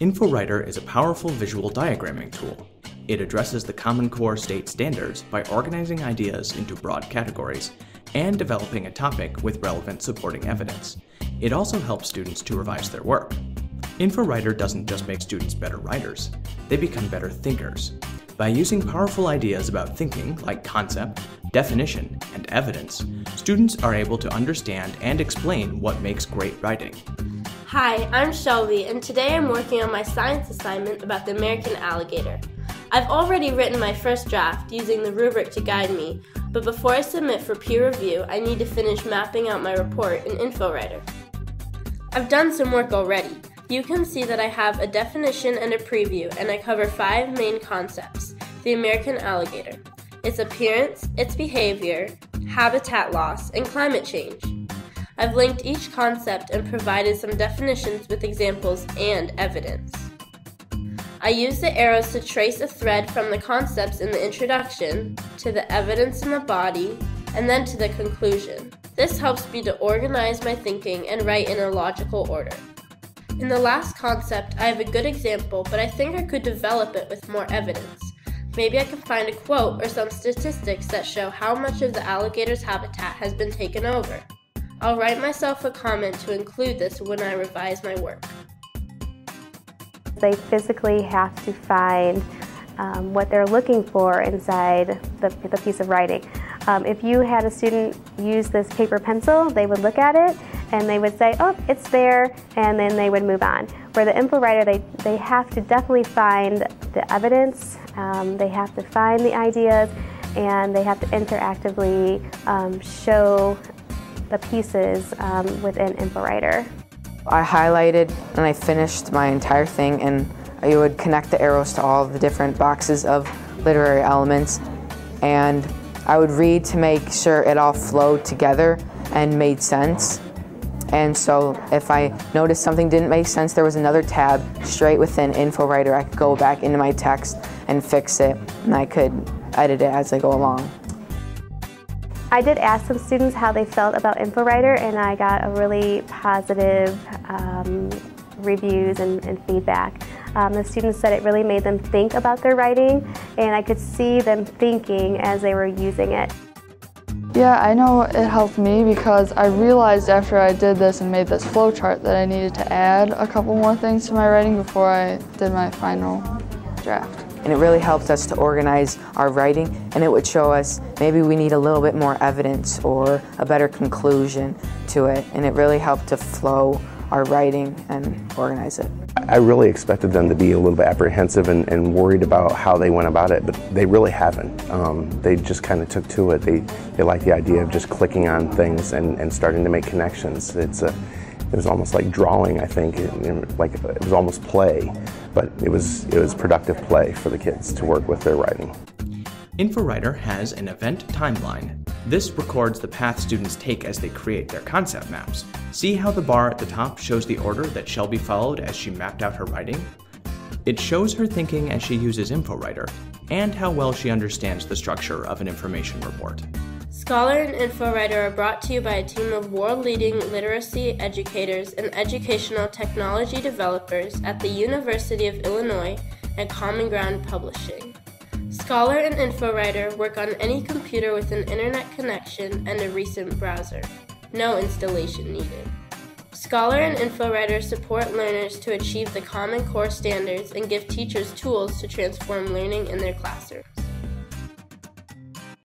InfoWriter is a powerful visual diagramming tool. It addresses the Common Core state standards by organizing ideas into broad categories and developing a topic with relevant supporting evidence. It also helps students to revise their work. InfoWriter doesn't just make students better writers, they become better thinkers. By using powerful ideas about thinking, like concept, definition, and evidence, students are able to understand and explain what makes great writing. Hi, I'm Shelby, and today I'm working on my science assignment about the American alligator. I've already written my first draft using the rubric to guide me, but before I submit for peer review, I need to finish mapping out my report in InfoWriter. I've done some work already. You can see that I have a definition and a preview, and I cover five main concepts the American alligator, its appearance, its behavior, habitat loss, and climate change. I've linked each concept and provided some definitions with examples and evidence. I use the arrows to trace a thread from the concepts in the introduction to the evidence in the body and then to the conclusion. This helps me to organize my thinking and write in a logical order. In the last concept, I have a good example, but I think I could develop it with more evidence. Maybe I can find a quote or some statistics that show how much of the alligator's habitat has been taken over. I'll write myself a comment to include this when I revise my work. They physically have to find um, what they're looking for inside the, the piece of writing. Um, if you had a student use this paper pencil, they would look at it and they would say, oh, it's there, and then they would move on. Where the InfoWriter, they, they have to definitely find the evidence, um, they have to find the ideas, and they have to interactively um, show the pieces um, within InfoWriter. I highlighted and I finished my entire thing and I would connect the arrows to all the different boxes of literary elements and I would read to make sure it all flowed together and made sense. And so if I noticed something didn't make sense, there was another tab straight within InfoWriter. I could go back into my text and fix it and I could edit it as I go along. I did ask some students how they felt about InfoWriter and I got a really positive um, reviews and, and feedback. Um, the students said it really made them think about their writing and I could see them thinking as they were using it. Yeah, I know it helped me because I realized after I did this and made this flowchart that I needed to add a couple more things to my writing before I did my final draft and it really helped us to organize our writing and it would show us maybe we need a little bit more evidence or a better conclusion to it and it really helped to flow our writing and organize it. I really expected them to be a little bit apprehensive and, and worried about how they went about it, but they really haven't. Um, they just kind of took to it. They, they like the idea of just clicking on things and, and starting to make connections. It's a, it was almost like drawing, I think, like it was almost play but it was it was productive play for the kids to work with their writing. InfoWriter has an event timeline. This records the path students take as they create their concept maps. See how the bar at the top shows the order that Shelby followed as she mapped out her writing? It shows her thinking as she uses InfoWriter, and how well she understands the structure of an information report. Scholar and InfoWriter are brought to you by a team of world leading literacy educators and educational technology developers at the University of Illinois and Common Ground Publishing. Scholar and InfoWriter work on any computer with an internet connection and a recent browser. No installation needed. Scholar and InfoWriter support learners to achieve the Common Core standards and give teachers tools to transform learning in their classrooms.